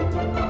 Música